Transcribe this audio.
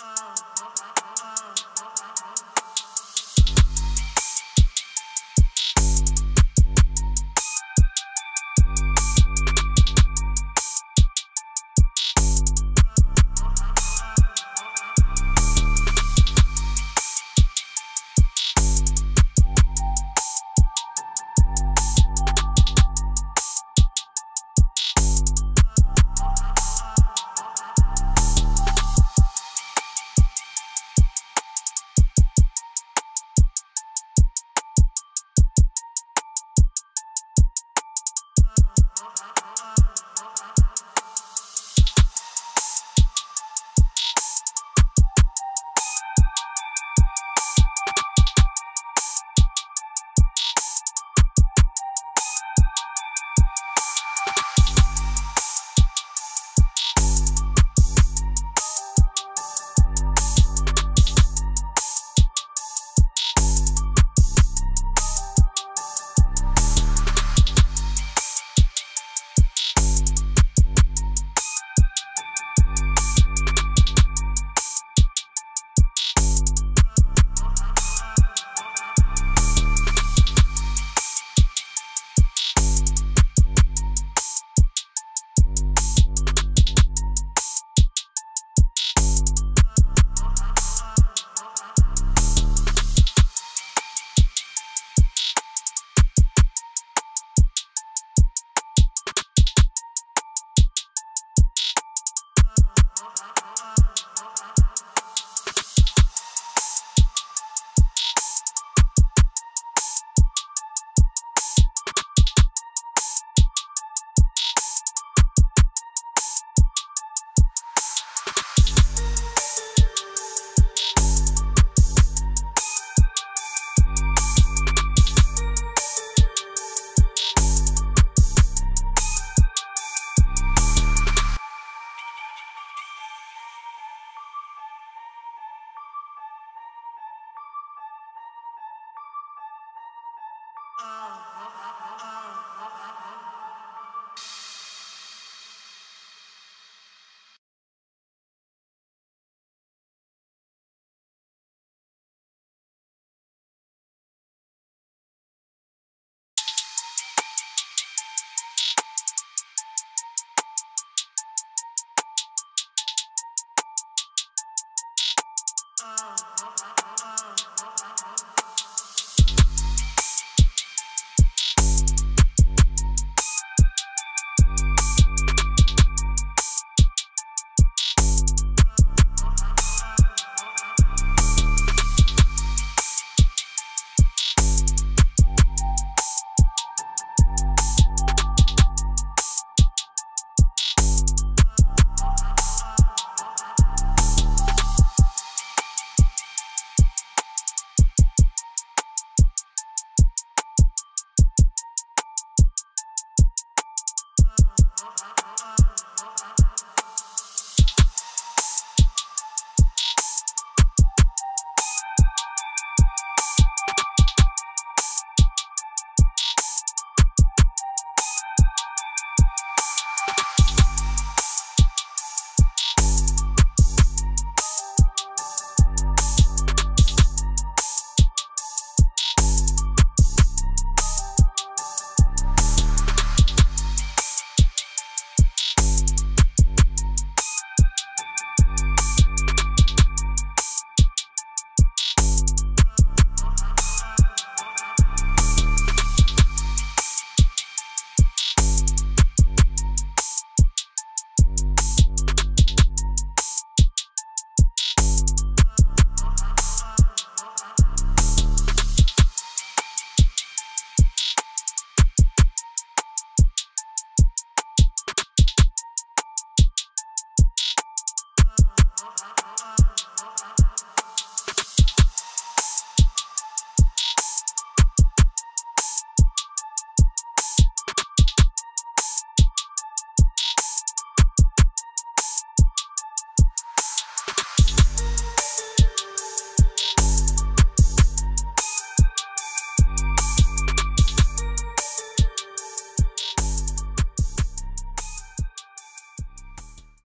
Uh-huh. Oh, oh, oh, oh. Uh-huh.